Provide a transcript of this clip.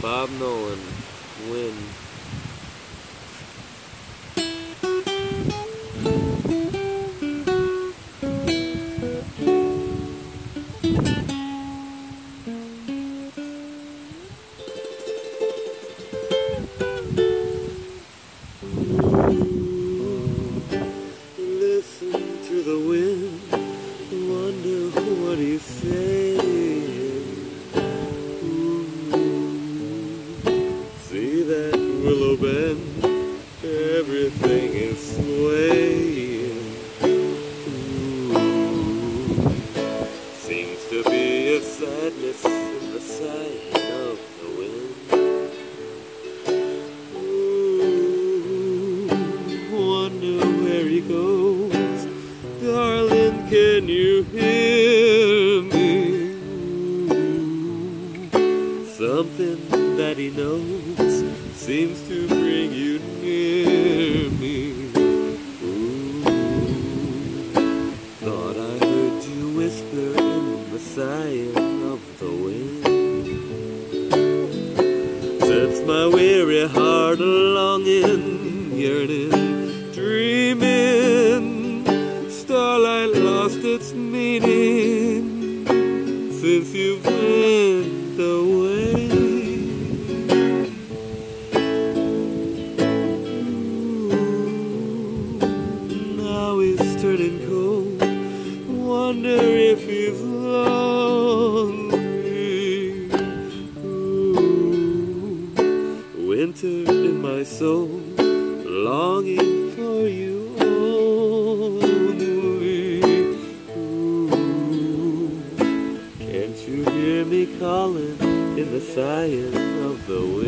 Bob Nolan, Wind. Listen to the wind, wonder what he's saying. Willow bend, everything is swaying. Ooh. Seems to be a sadness in the sight of the wind. Ooh, wonder where he goes. Darling, can you hear me? Ooh, something seems to bring you near me. Ooh, thought I heard you whisper in the sighing of the wind. Sets my weary heart longing, yearning, dreaming. Starlight lost its meaning since you went Wonder if he's lonely. Ooh, winter in my soul, longing for you only. Ooh, can't you hear me calling in the sighing of the wind?